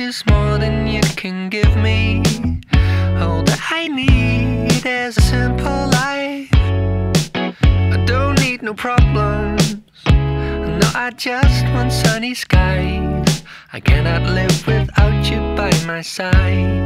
is more than you can give me. All that I need is a simple life. I don't need no problems. No, I just want sunny skies. I cannot live without you by my side.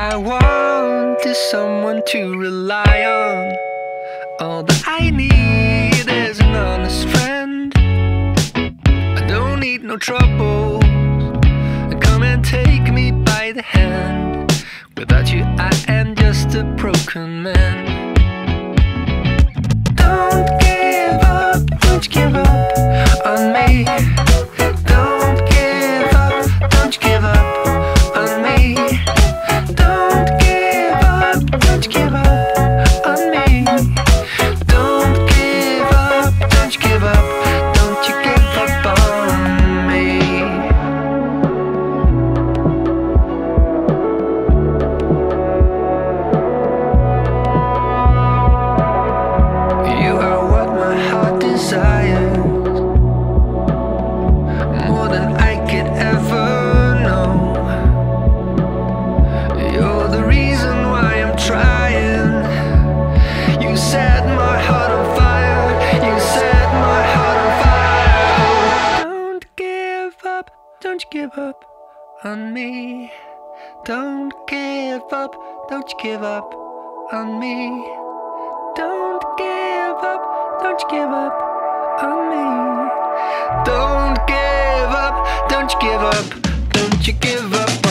I want is someone to rely on. All that I need is an honest friend. I don't need no trouble. Come and take me by the hand. Without you, I am just a broken man. Don't you give up on me. Don't give up. Don't you give up on me. Don't give up. Don't you give up on me. Don't give up. Don't you give up. Don't you give up